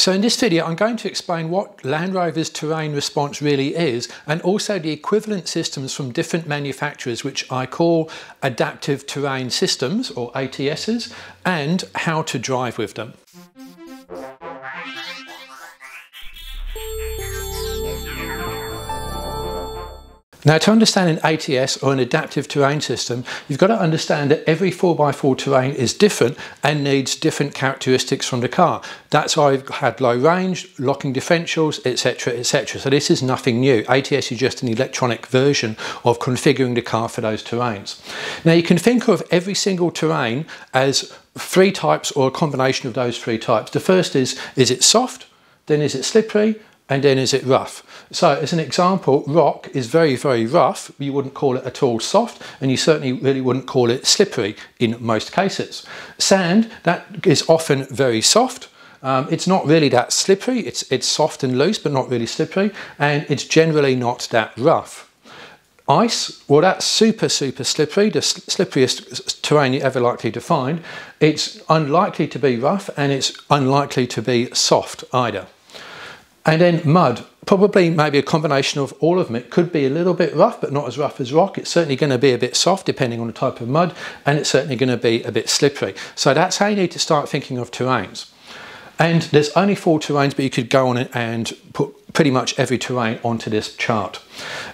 So in this video I'm going to explain what Land Rover's terrain response really is and also the equivalent systems from different manufacturers which I call adaptive terrain systems or ATSs and how to drive with them. Now to understand an ATS or an adaptive terrain system, you've got to understand that every 4x4 terrain is different and needs different characteristics from the car. That's why I've had low range, locking differentials, etc, etc. So this is nothing new. ATS is just an electronic version of configuring the car for those terrains. Now you can think of every single terrain as three types or a combination of those three types. The first is, is it soft? Then is it slippery? And then is it rough? So as an example, rock is very, very rough. You wouldn't call it at all soft, and you certainly really wouldn't call it slippery in most cases. Sand, that is often very soft. Um, it's not really that slippery. It's, it's soft and loose, but not really slippery. And it's generally not that rough. Ice, well that's super, super slippery, the slipperiest terrain you're ever likely to find. It's unlikely to be rough and it's unlikely to be soft either. And then mud, probably maybe a combination of all of them. It could be a little bit rough, but not as rough as rock. It's certainly going to be a bit soft depending on the type of mud, and it's certainly going to be a bit slippery. So that's how you need to start thinking of terrains. And there's only four terrains, but you could go on and put pretty much every terrain onto this chart.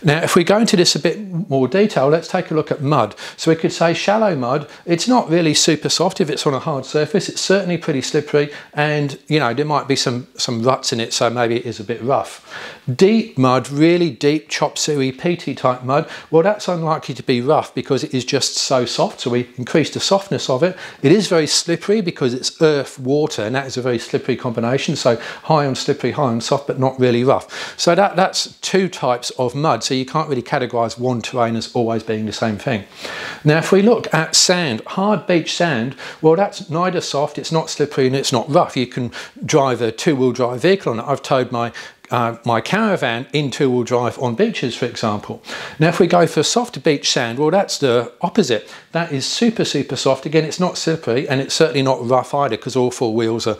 Now, if we go into this a bit more detail, let's take a look at mud. So we could say shallow mud, it's not really super soft if it's on a hard surface. It's certainly pretty slippery and, you know, there might be some, some ruts in it, so maybe it is a bit rough. Deep mud, really deep chop suey peaty type mud, well, that's unlikely to be rough because it is just so soft. So we increase the softness of it. It is very slippery because it's earth, water, and that is a very slippery combination. So high on slippery, high on soft, but not really rough. So that, that's two types of mud. So you can't really categorize one terrain as always being the same thing. Now, if we look at sand, hard beach sand, well, that's neither soft, it's not slippery, and it's not rough. You can drive a two-wheel drive vehicle on it. I've towed my uh, my caravan in two-wheel drive on beaches, for example. Now, if we go for soft beach sand, well, that's the opposite. That is super, super soft. Again, it's not slippery and it's certainly not rough either because all four wheels are,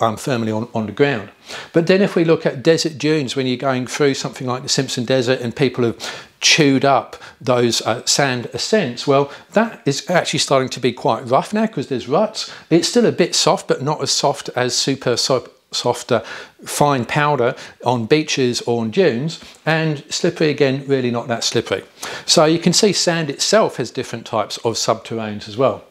um, firmly on, on the ground. But then if we look at desert dunes, when you're going through something like the Simpson Desert and people have chewed up those uh, sand ascents, well, that is actually starting to be quite rough now because there's ruts. It's still a bit soft, but not as soft as super soft softer fine powder on beaches or on dunes and slippery again really not that slippery. So you can see sand itself has different types of subterranes as well.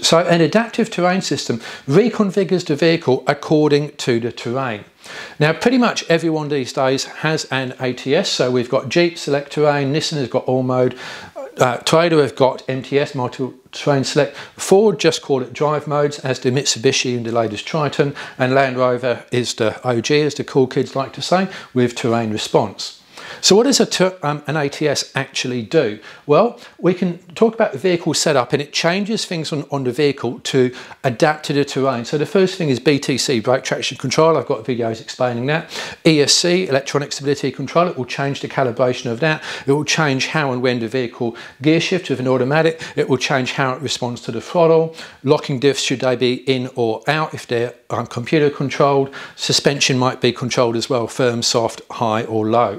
So an adaptive terrain system reconfigures the vehicle according to the terrain. Now pretty much everyone these days has an ATS so we've got Jeep Selec-Terrain, Nissan has got All Mode, uh, Toyota have got MTS, Multi Terrain Select. Ford just call it drive modes, as do Mitsubishi and the latest Triton, and Land Rover is the OG, as the cool kids like to say, with terrain response. So what does um, an ATS actually do? Well, we can talk about the vehicle setup and it changes things on, on the vehicle to adapt to the terrain. So the first thing is BTC, brake traction control. I've got videos explaining that. ESC, electronic stability control. It will change the calibration of that. It will change how and when the vehicle gear shifts with an automatic. It will change how it responds to the throttle. Locking diffs, should they be in or out if they're um, computer controlled. Suspension might be controlled as well, firm, soft, high or low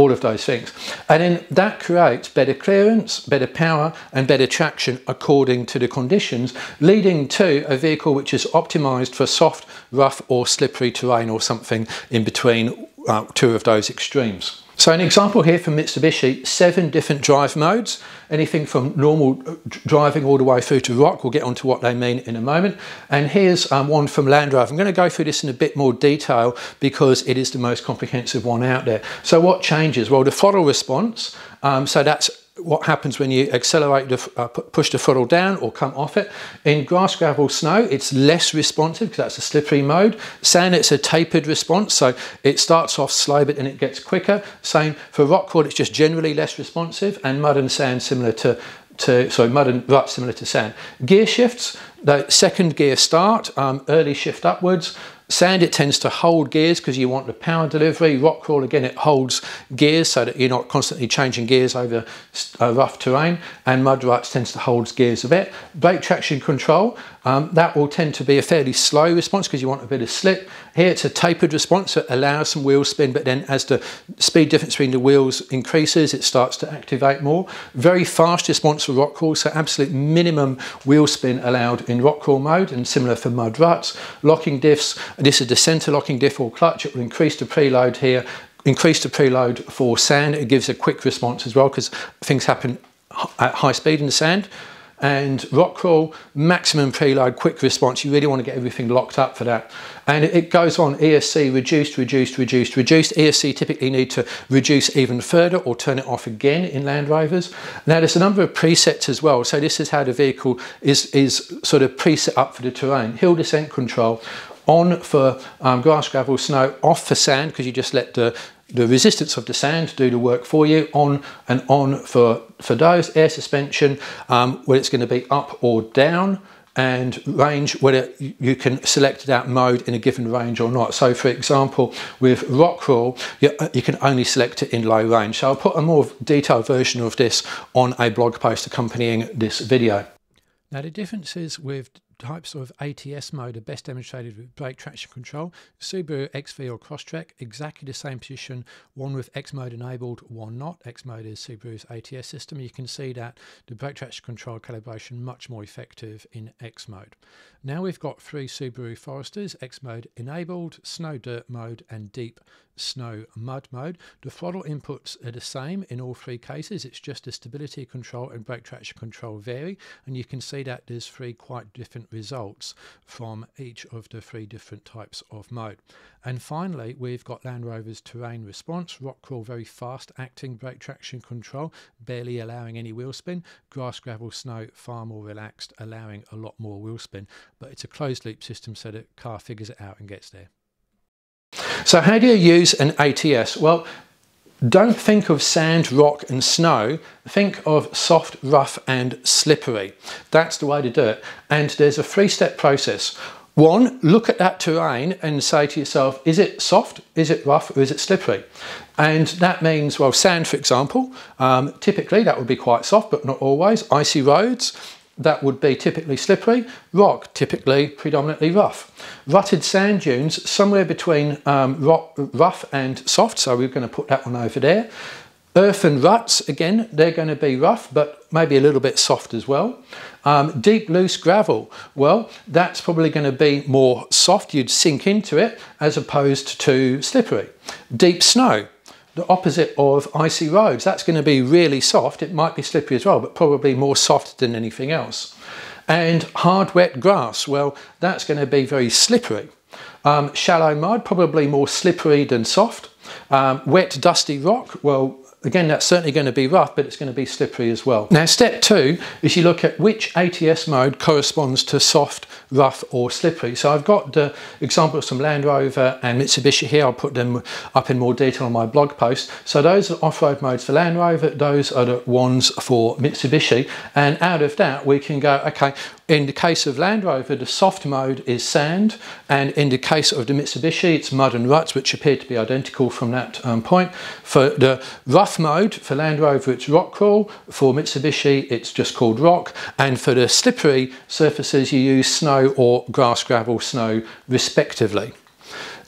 all of those things. And then that creates better clearance, better power and better traction according to the conditions, leading to a vehicle which is optimized for soft, rough or slippery terrain or something in between uh, two of those extremes. So an example here from Mitsubishi, seven different drive modes, anything from normal driving all the way through to rock. We'll get onto what they mean in a moment. And here's um, one from Land Rover. I'm going to go through this in a bit more detail because it is the most comprehensive one out there. So what changes? Well, the throttle response, um, so that's what happens when you accelerate the, uh, push the throttle down or come off it. In grass, gravel, snow, it's less responsive because that's a slippery mode. Sand, it's a tapered response, so it starts off slow but then it gets quicker. Same for rock crawl, it's just generally less responsive, and mud and sand similar to to, sorry, mud and rut similar to sand. Gear shifts, the second gear start, um, early shift upwards, Sand, it tends to hold gears because you want the power delivery. Rock crawl, again, it holds gears so that you're not constantly changing gears over uh, rough terrain. And mud ruts tends to hold gears a bit. Brake traction control, um, that will tend to be a fairly slow response because you want a bit of slip. Here it's a tapered response that allows some wheel spin, but then as the speed difference between the wheels increases, it starts to activate more. Very fast response for rock crawl, so absolute minimum wheel spin allowed in rock crawl mode and similar for mud ruts. Locking diffs, this is the center locking diff or clutch, it will increase the preload here, increase the preload for sand, it gives a quick response as well because things happen at high speed in the sand and rock crawl, maximum preload, quick response. You really want to get everything locked up for that. And it goes on ESC, reduced, reduced, reduced, reduced. ESC typically need to reduce even further or turn it off again in Land Rovers. Now there's a number of presets as well. So this is how the vehicle is, is sort of preset up for the terrain. Hill descent control, on for um, grass, gravel, snow, off for sand because you just let the the resistance of the sand do the work for you on and on for for those. Air suspension um, where it's going to be up or down and range whether you can select that mode in a given range or not. So for example with rock crawl you, you can only select it in low range. So i'll put a more detailed version of this on a blog post accompanying this video. Now the differences with types of ATS mode are best demonstrated with brake traction control. Subaru XV or Crosstrek, exactly the same position, one with X mode enabled, one not. X mode is Subaru's ATS system. You can see that the brake traction control calibration much more effective in X mode. Now we've got three Subaru Foresters, X mode enabled, snow dirt mode and deep snow mud mode. The throttle inputs are the same in all three cases. It's just the stability control and brake traction control vary. And you can see that there's three quite different results from each of the three different types of mode. And finally, we've got Land Rover's terrain response, rock crawl, very fast acting brake traction control, barely allowing any wheel spin, grass, gravel, snow, far more relaxed, allowing a lot more wheel spin. But it's a closed loop system so that car figures it out and gets there. So how do you use an ATS? Well, don't think of sand, rock and snow. Think of soft, rough and slippery. That's the way to do it. And there's a three-step process. One, look at that terrain and say to yourself, is it soft, is it rough, or is it slippery? And that means, well, sand, for example, um, typically that would be quite soft, but not always. Icy roads, that would be typically slippery, rock typically predominantly rough. Rutted sand dunes somewhere between um, rock, rough and soft, so we're going to put that one over there. Earth and ruts, again, they're going to be rough, but maybe a little bit soft as well. Um, deep loose gravel, well, that's probably going to be more soft, you'd sink into it, as opposed to slippery. Deep snow, the opposite of icy roads. That's going to be really soft. It might be slippery as well, but probably more soft than anything else. And hard wet grass, well, that's going to be very slippery. Um, shallow mud, probably more slippery than soft. Um, wet dusty rock, well, Again, that's certainly going to be rough, but it's going to be slippery as well. Now, step two is you look at which ATS mode corresponds to soft, rough or slippery. So I've got the examples from Land Rover and Mitsubishi here. I'll put them up in more detail on my blog post. So those are off-road modes for Land Rover. Those are the ones for Mitsubishi. And out of that, we can go, okay, in the case of Land Rover, the soft mode is sand, and in the case of the Mitsubishi, it's mud and ruts, which appear to be identical from that um, point. For the rough mode, for Land Rover, it's rock crawl. For Mitsubishi, it's just called rock. And for the slippery surfaces, you use snow or grass, gravel, snow, respectively.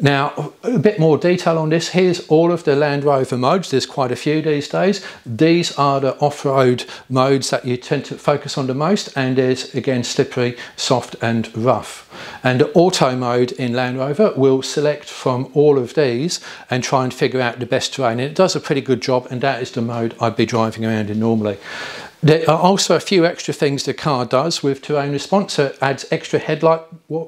Now, a bit more detail on this. Here's all of the Land Rover modes. There's quite a few these days. These are the off-road modes that you tend to focus on the most. And there's, again, slippery, soft and rough. And the auto mode in Land Rover will select from all of these and try and figure out the best terrain. And it does a pretty good job. And that is the mode I'd be driving around in normally. There are also a few extra things the car does with terrain response. It adds extra headlight,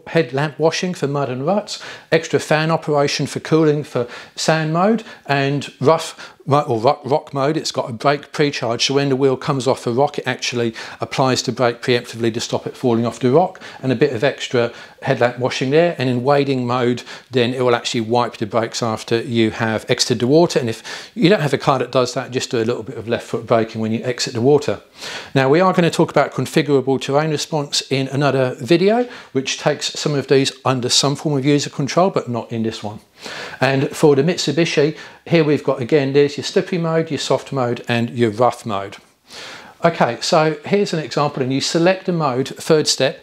headlamp washing for mud and ruts, extra fan operation for cooling for sand mode, and rough or rock, mode, it's got a brake pre-charge, so when the wheel comes off the rock, it actually applies the brake preemptively to stop it falling off the rock, and a bit of extra headlamp washing there. And in wading mode, then it will actually wipe the brakes after you have exited the water. And if you don't have a car that does that, just do a little bit of left foot braking when you exit the water. Now we are going to talk about configurable terrain response in another video, which takes some of these under some form of user control, but not in this one. And for the Mitsubishi, here we've got again, there's your slippery mode, your soft mode, and your rough mode. Okay, so here's an example, and you select a mode, third step,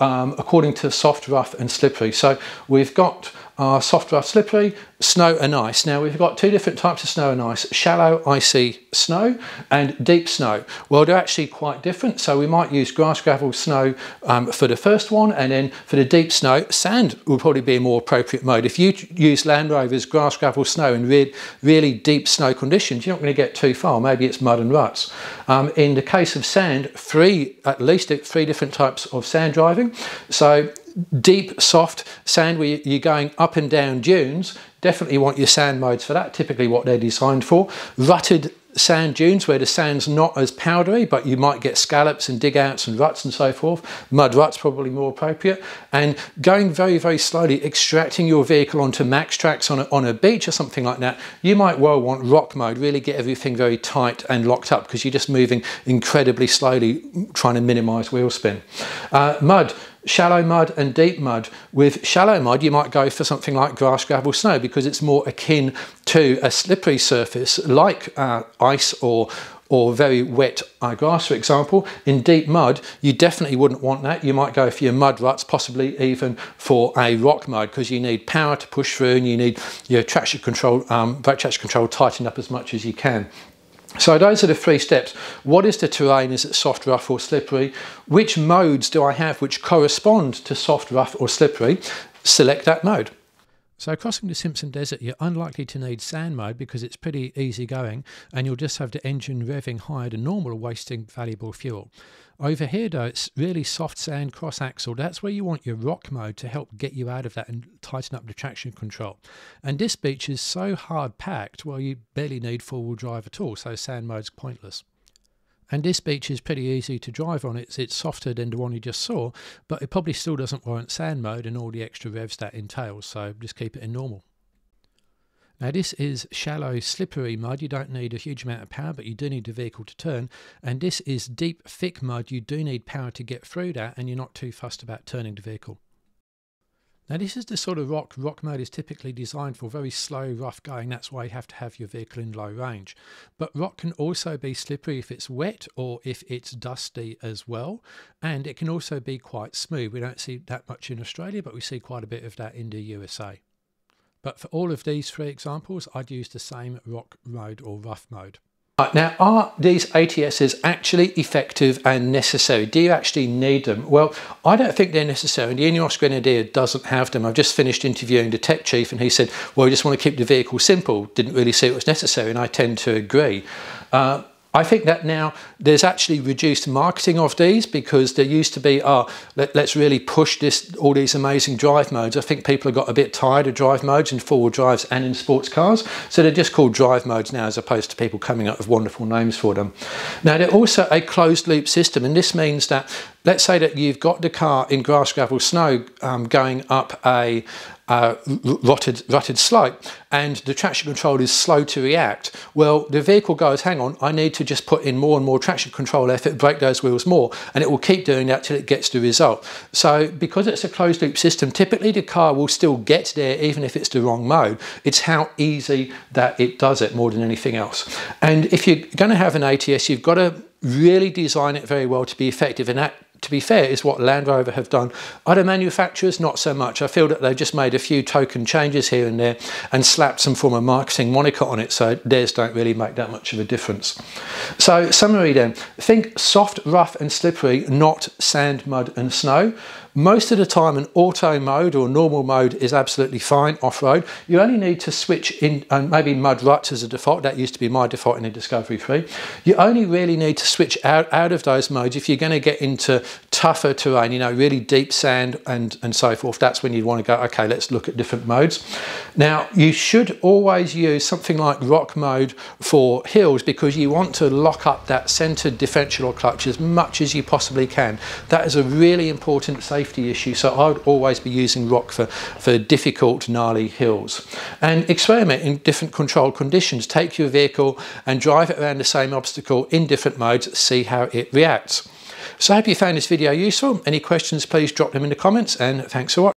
um, according to soft, rough, and slippery. So we've got our soft, rough, slippery, snow and ice. Now we've got two different types of snow and ice, shallow icy snow and deep snow. Well they're actually quite different so we might use grass, gravel, snow um, for the first one and then for the deep snow, sand will probably be a more appropriate mode. If you use Land Rover's grass, gravel, snow in re really deep snow conditions you're not going to get too far, maybe it's mud and ruts. Um, in the case of sand, three, at least three different types of sand driving. So deep, soft sand where you're going up and down dunes, definitely want your sand modes for that, typically what they're designed for. Rutted sand dunes where the sand's not as powdery, but you might get scallops and dig outs and ruts and so forth. Mud ruts probably more appropriate. And going very, very slowly, extracting your vehicle onto MaxTrax on a, on a beach or something like that, you might well want rock mode, really get everything very tight and locked up because you're just moving incredibly slowly, trying to minimize wheel spin. Uh, mud, shallow mud and deep mud. With shallow mud, you might go for something like grass, gravel, snow because it's more akin to a slippery surface like uh, ice or or very wet grass, for example. In deep mud, you definitely wouldn't want that. You might go for your mud ruts, possibly even for a rock mud, because you need power to push through and you need your traction control, um, traction control tightened up as much as you can. So those are the three steps. What is the terrain? Is it soft, rough or slippery? Which modes do I have which correspond to soft, rough or slippery? Select that mode. So crossing the Simpson Desert, you're unlikely to need sand mode because it's pretty easy going and you'll just have the engine revving higher than normal, wasting valuable fuel. Over here though, it's really soft sand cross axle. That's where you want your rock mode to help get you out of that and tighten up the traction control. And this beach is so hard packed, well, you barely need four wheel drive at all, so sand mode's pointless. And this beach is pretty easy to drive on. It's, it's softer than the one you just saw, but it probably still doesn't warrant sand mode and all the extra revs that entails, so just keep it in normal. Now this is shallow slippery mud, you don't need a huge amount of power but you do need the vehicle to turn and this is deep thick mud, you do need power to get through that and you're not too fussed about turning the vehicle. Now this is the sort of rock, rock mode is typically designed for very slow, rough going, that's why you have to have your vehicle in low range. But rock can also be slippery if it's wet or if it's dusty as well, and it can also be quite smooth. We don't see that much in Australia, but we see quite a bit of that in the USA. But for all of these three examples, I'd use the same rock mode or rough mode. Now, are these ATSs actually effective and necessary? Do you actually need them? Well, I don't think they're necessary. The Ineos Grenadier doesn't have them. I've just finished interviewing the tech chief and he said, well, we just want to keep the vehicle simple. Didn't really see it was necessary, and I tend to agree. Uh, I think that now there's actually reduced marketing of these because there used to be, oh, let, us really push this, all these amazing drive modes. I think people have got a bit tired of drive modes in four-wheel drives and in sports cars. So they're just called drive modes now as opposed to people coming up with wonderful names for them. Now they're also a closed loop system and this means that let's say that you've got the car in grass, gravel, snow um, going up a, uh, rutted, rutted slope and the traction control is slow to react, well, the vehicle goes, hang on, I need to just put in more and more traction control effort, brake those wheels more, and it will keep doing that till it gets the result. So because it's a closed loop system, typically the car will still get there even if it's the wrong mode. It's how easy that it does it more than anything else. And if you're going to have an ATS, you've got to really design it very well to be effective. And that to be fair, is what Land Rover have done. Other manufacturers, not so much. I feel that they've just made a few token changes here and there and slapped some form of marketing moniker on it, so theirs don't really make that much of a difference. So, summary then think soft, rough, and slippery, not sand, mud, and snow. Most of the time an auto mode or normal mode is absolutely fine off-road. You only need to switch in um, maybe mud ruts as a default. That used to be my default in the Discovery 3. You only really need to switch out, out of those modes if you're going to get into tougher terrain, you know, really deep sand and, and so forth. That's when you want to go, okay, let's look at different modes. Now, you should always use something like rock mode for hills because you want to lock up that centered differential clutch as much as you possibly can. That is a really important safety issue. So I would always be using rock for, for difficult, gnarly hills. And experiment in different controlled conditions. Take your vehicle and drive it around the same obstacle in different modes, see how it reacts. So I hope you found this video useful. Any questions, please drop them in the comments and thanks for watching.